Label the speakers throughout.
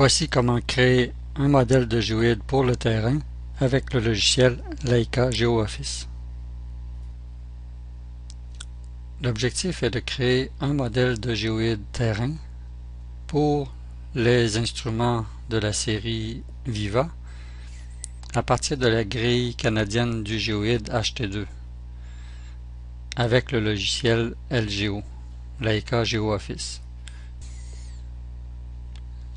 Speaker 1: Voici comment créer un modèle de géoïde pour le terrain avec le logiciel Leica GeoOffice. L'objectif est de créer un modèle de géoïde terrain pour les instruments de la série Viva à partir de la grille canadienne du géoïde HT2 avec le logiciel LGO, Leica GeoOffice.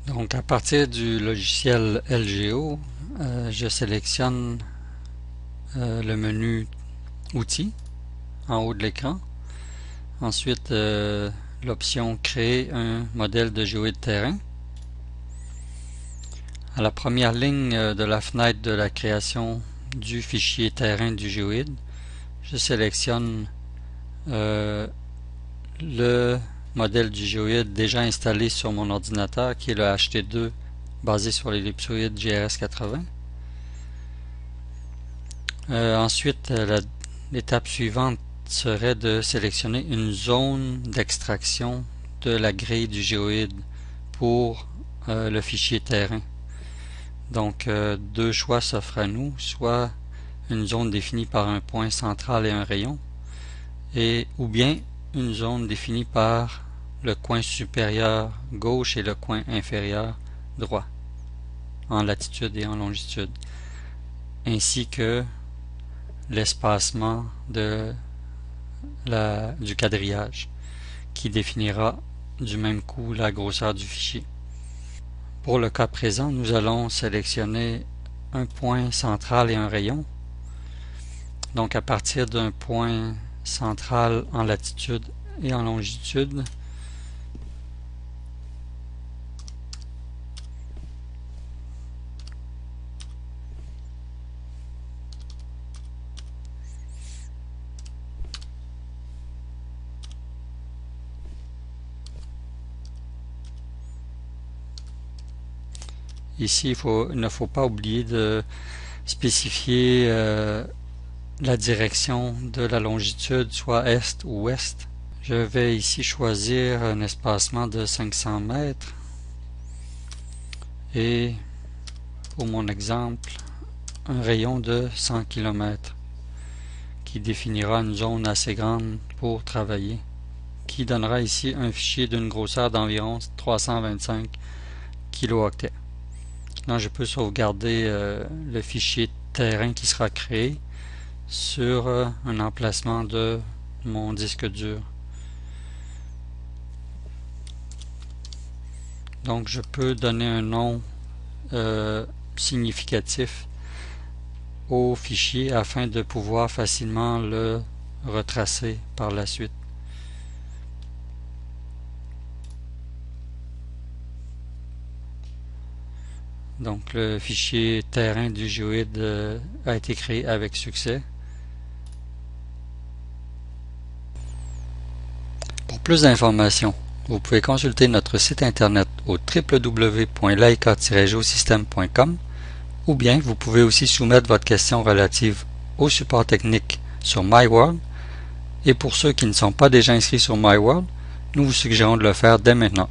Speaker 1: Donc à partir du logiciel LGO, euh, je sélectionne euh, le menu Outils en haut de l'écran. Ensuite, euh, l'option Créer un modèle de géoïde terrain. À la première ligne de la fenêtre de la création du fichier terrain du géoïde, je sélectionne le modèle du géoïde déjà installé sur mon ordinateur qui est le HT2 basé sur l'ellipsoïde GRS80. Euh, ensuite, l'étape suivante serait de sélectionner une zone d'extraction de la grille du géoïde pour euh, le fichier terrain. Donc, euh, deux choix s'offrent à nous, soit une zone définie par un point central et un rayon, et ou bien une zone définie par le coin supérieur gauche et le coin inférieur droit en latitude et en longitude ainsi que l'espacement de du quadrillage qui définira du même coup la grosseur du fichier. Pour le cas présent, nous allons sélectionner un point central et un rayon. Donc à partir d'un point central en latitude et en longitude, Ici, il, ne faut pas oublier de spécifier euh, la direction de la longitude, soit est ou ouest. Je vais ici choisir un espacement de 500 mètres et pour mon exemple, un rayon de 100 km qui définira une zone assez grande pour travailler qui donnera ici un fichier d'une grosseur d'environ 325 kilooctets. Là, je peux sauvegarder euh, le fichier terrain qui sera créé sur euh, un emplacement de mon disque dur. Donc, je peux donner un nom euh, significatif au fichier afin de pouvoir facilement le retracer par la suite. Donc le fichier terrain du géoïde euh, a été créé avec succès. Pour plus d'informations, vous pouvez consulter notre site internet au www.laika-geosystem.com ou bien vous pouvez aussi soumettre votre question relative au support technique sur MyWorld et pour ceux qui ne sont pas déjà inscrits sur MyWorld, nous vous suggérons de le faire dès maintenant.